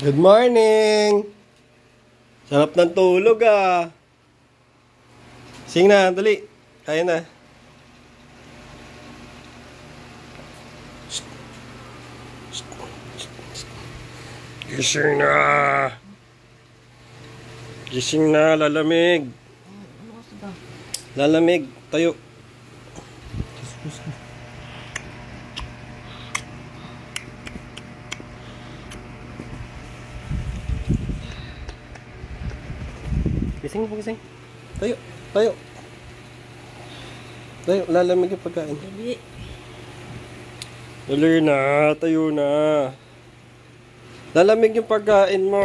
Good morning! Sarap ng tulog ah. Sing na, dali. Kaya na. Gising na! Gising na, lalamig. Lalamig, tayo. Gising po, gising. Tayo, tayo. Tayo, lalamig yung pagkain. Dali. Dali na, tayo na. Lalamig yung pagkain mo.